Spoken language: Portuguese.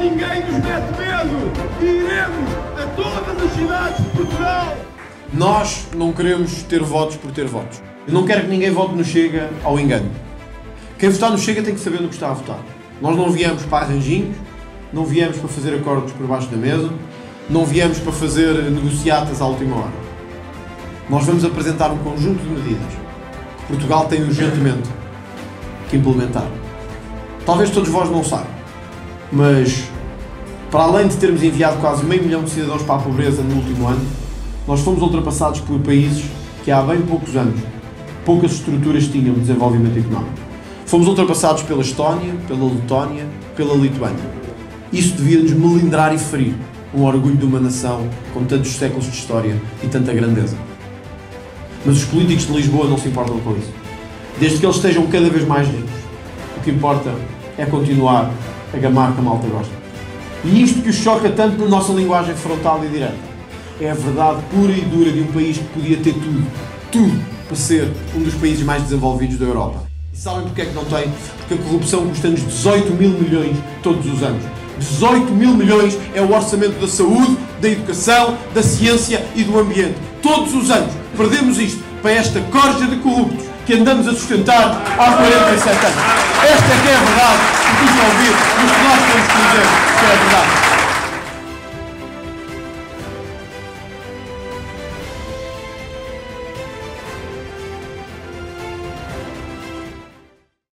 ninguém nos mete medo e iremos a todas as cidades de Portugal. Nós não queremos ter votos por ter votos. Eu não quero que ninguém vote no Chega ao engano. Quem votar no Chega tem que saber no que está a votar. Nós não viemos para arranjinhos, não viemos para fazer acordos por baixo da mesa, não viemos para fazer negociatas à última hora. Nós vamos apresentar um conjunto de medidas que Portugal tem urgentemente que implementar. Talvez todos vós não saibam, mas para além de termos enviado quase meio milhão de cidadãos para a pobreza no último ano, nós fomos ultrapassados por países que há bem poucos anos poucas estruturas tinham de desenvolvimento económico. Fomos ultrapassados pela Estónia, pela Letónia, pela Lituânia. Isso devia-nos melindrar e ferir um orgulho de uma nação com tantos séculos de história e tanta grandeza. Mas os políticos de Lisboa não se importam com isso. Desde que eles estejam cada vez mais ricos, o que importa é continuar a gamar que a malta gosta. E isto que os choca tanto na nossa linguagem frontal e direta é a verdade pura e dura de um país que podia ter tudo, tudo, para ser um dos países mais desenvolvidos da Europa. E sabem porque é que não tem? Porque a corrupção custa-nos 18 mil milhões todos os anos. 18 mil milhões é o orçamento da saúde, da educação, da ciência e do ambiente. Todos os anos perdemos isto para esta corja de corruptos que andamos a sustentar há 47 anos. Esta é que é a verdade que custa ouvir